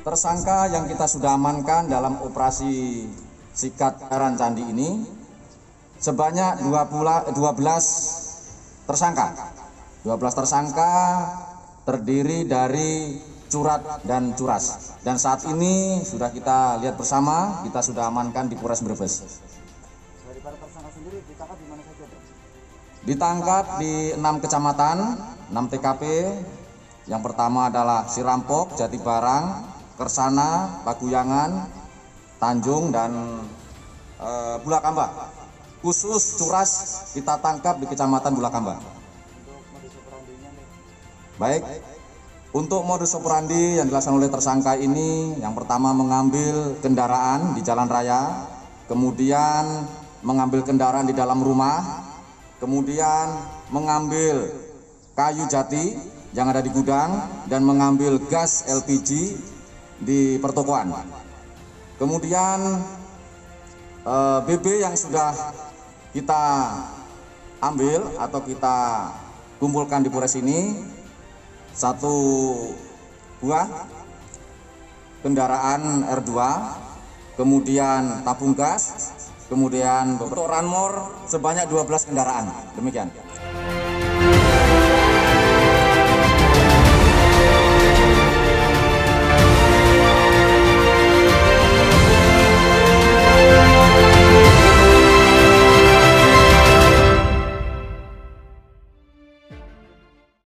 Tersangka yang kita sudah amankan dalam operasi sikat Karan Candi ini sebanyak 12 tersangka. 12 tersangka terdiri dari curat dan curas. Dan saat ini sudah kita lihat bersama, kita sudah amankan di Polres Brebes. Dari para tersangka sendiri ditangkap di mana saja? Ditangkap di enam kecamatan, 6 TKP. Yang pertama adalah Sirampok, Jatibarang, Kersana, Paguyangan, Tanjung, dan eh, Bulakamba. Khusus curas kita tangkap di Kecamatan Bulakamba. Baik, untuk modus operandi yang dilaksanakan oleh tersangka ini, yang pertama mengambil kendaraan di jalan raya, kemudian mengambil kendaraan di dalam rumah, kemudian mengambil kayu jati yang ada di gudang, dan mengambil gas LPG di pertokoan. Kemudian eh, BB yang sudah kita ambil atau kita kumpulkan di Polres ini satu buah kendaraan R2, kemudian tabung gas, kemudian untuk ranmor sebanyak 12 kendaraan. Demikian.